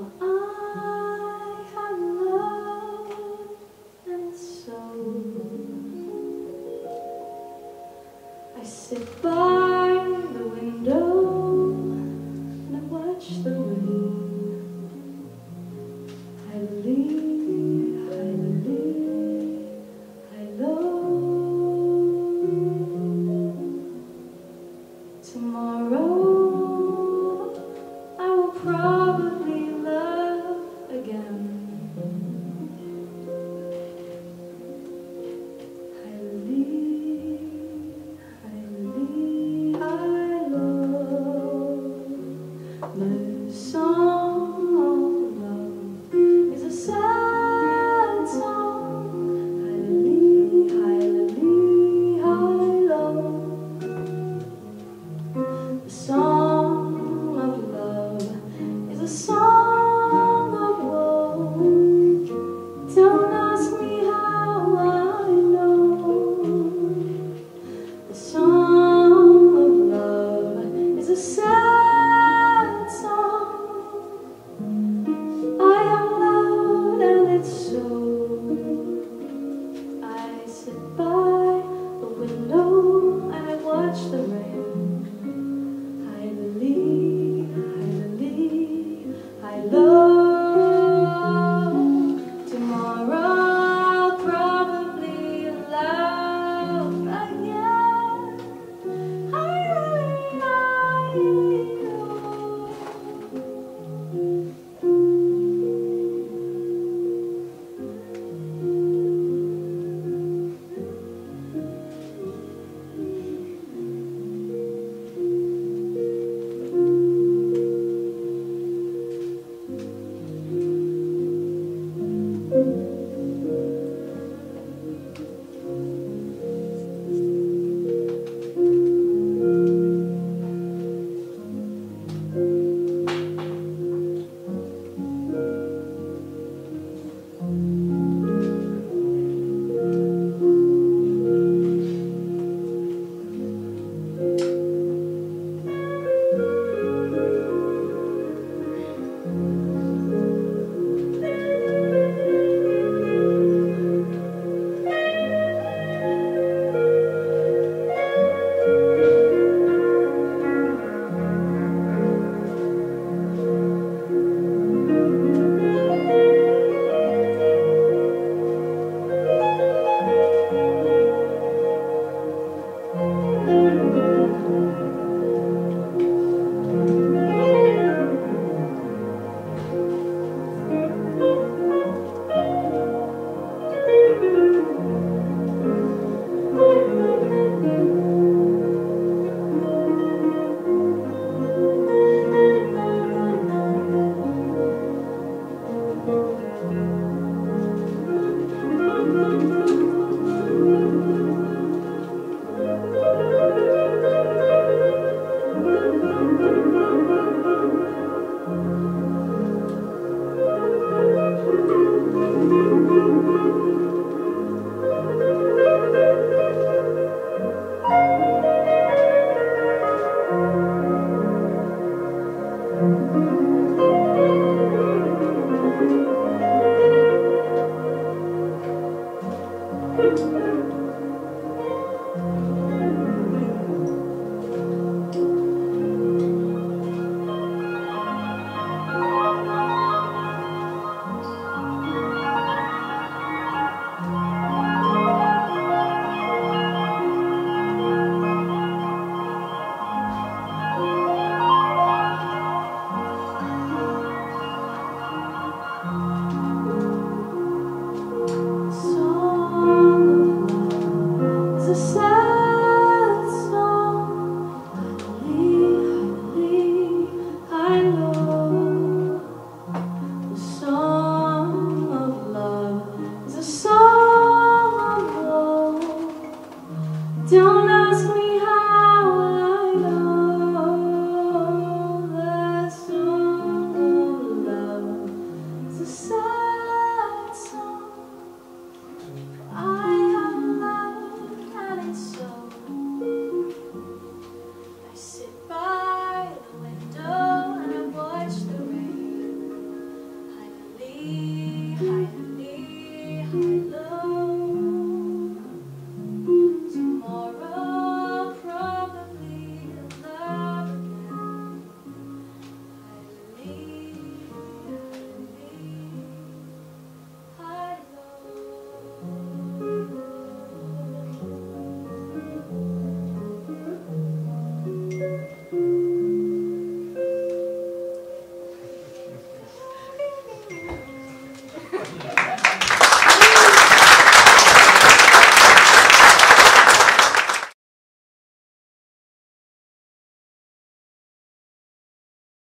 좋아. Amen.